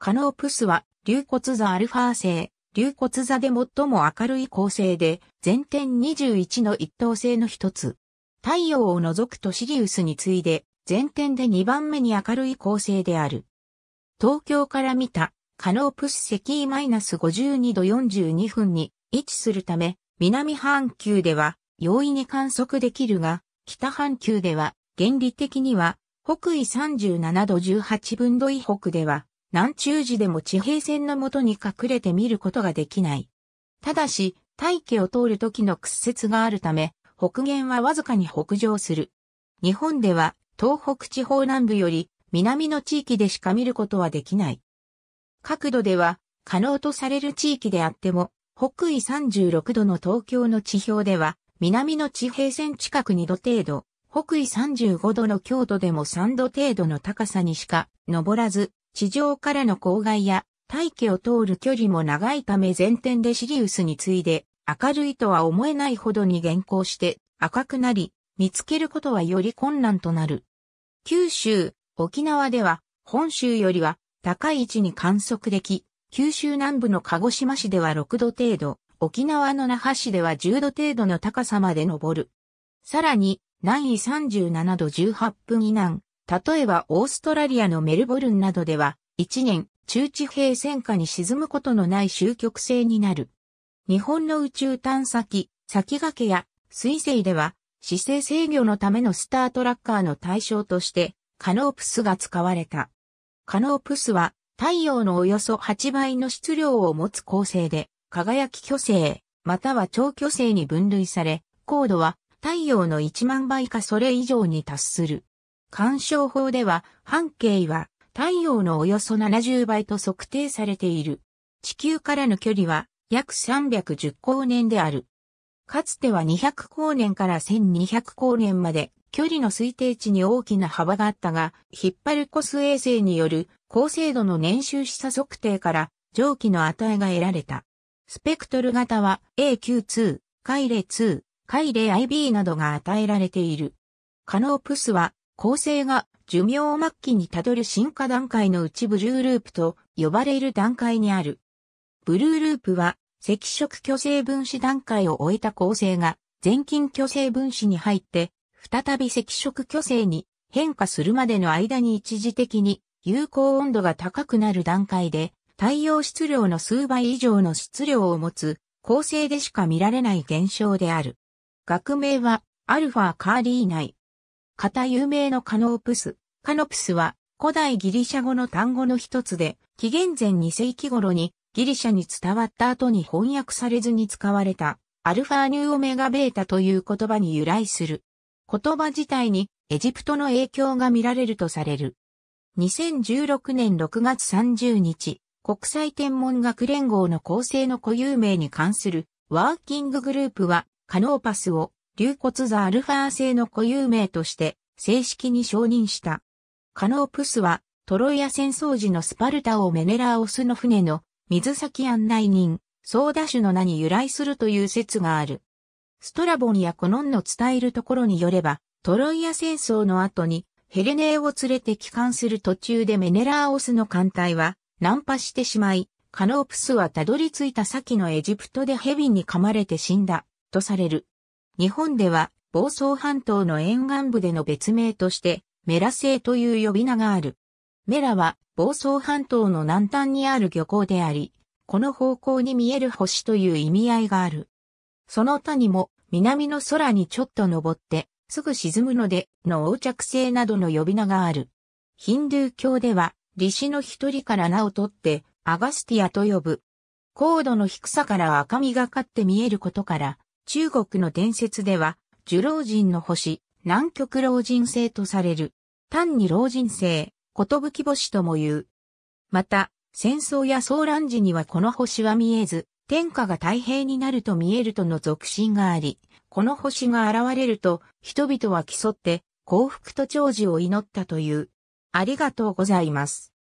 カノープスは、竜骨座アルファ星、竜骨座で最も明るい恒星で、全天21の一等星の一つ。太陽を除くとシリウスに次いで、全天で2番目に明るい恒星である。東京から見た、カノープス赤 -52 度42分に位置するため、南半球では容易に観測できるが、北半球では原理的には北緯37度18分度以北では南中時でも地平線のもとに隠れて見ることができない。ただし、大気を通る時の屈折があるため、北限はわずかに北上する。日本では東北地方南部より南の地域でしか見ることはできない。角度では可能とされる地域であっても、北緯36度の東京の地表では、南の地平線近く2度程度、北緯35度の京都でも3度程度の高さにしか登らず、地上からの郊外や大気を通る距離も長いため前転でシリウスに次いで明るいとは思えないほどに減光して赤くなり、見つけることはより困難となる。九州、沖縄では本州よりは高い位置に観測でき、九州南部の鹿児島市では6度程度、沖縄の那覇市では10度程度の高さまで登る。さらに、南緯37度18分以南、例えばオーストラリアのメルボルンなどでは、1年、中地平線下に沈むことのない終局性になる。日本の宇宙探査機、先駆けや水星では、姿勢制御のためのスタートラッカーの対象として、カノープスが使われた。カノープスは太陽のおよそ8倍の質量を持つ恒星で、輝き巨星、または超巨星に分類され、高度は太陽の1万倍かそれ以上に達する。干渉法では半径は太陽のおよそ70倍と測定されている。地球からの距離は約310光年である。かつては200光年から1200光年まで距離の推定値に大きな幅があったが、ヒッパルコス衛星による高精度の年収示差測定から蒸気の値が得られた。スペクトル型は AQ2、カイレ2、カイレ IB などが与えられている。カノープスは構成が寿命末期にたどる進化段階のうちブルーループと呼ばれる段階にある。ブルーループは赤色巨星分子段階を終えた構成が全近巨星分子に入って再び赤色巨星に変化するまでの間に一時的に有効温度が高くなる段階で太陽質量の数倍以上の質量を持つ恒星でしか見られない現象である。学名はアルファカーリーナイ。型有名のカノープス。カノプスは古代ギリシャ語の単語の一つで、紀元前2世紀頃にギリシャに伝わった後に翻訳されずに使われたアルファニューオメガベータという言葉に由来する。言葉自体にエジプトの影響が見られるとされる。2016年6月30日、国際天文学連合の構成の固有名に関するワーキンググループはカノーパスを竜骨座アルファ製の固有名として正式に承認した。カノープスはトロイア戦争時のスパルタをメネラーオスの船の水先案内人、ソーダシュの名に由来するという説がある。ストラボンやコノンの伝えるところによれば、トロイア戦争の後にヘレネーを連れて帰還する途中でメネラーオスの艦隊はナンパしてしまい、カノープスはたどり着いた先のエジプトでヘビに噛まれて死んだ、とされる。日本では、房総半島の沿岸部での別名として、メラ星という呼び名がある。メラは、房総半島の南端にある漁港であり、この方向に見える星という意味合いがある。その他にも南の空にちょっと登ってすぐ沈むのでの横着性などの呼び名がある。ヒンドゥー教では李氏の一人から名を取ってアガスティアと呼ぶ。高度の低さから赤みがかって見えることから中国の伝説では呪老人の星、南極老人星とされる。単に老人星、ことぶき星とも言う。また、戦争や騒乱時にはこの星は見えず、天下が太平になると見えるとの俗信があり、この星が現れると、人々は競って幸福と長寿を祈ったという。ありがとうございます。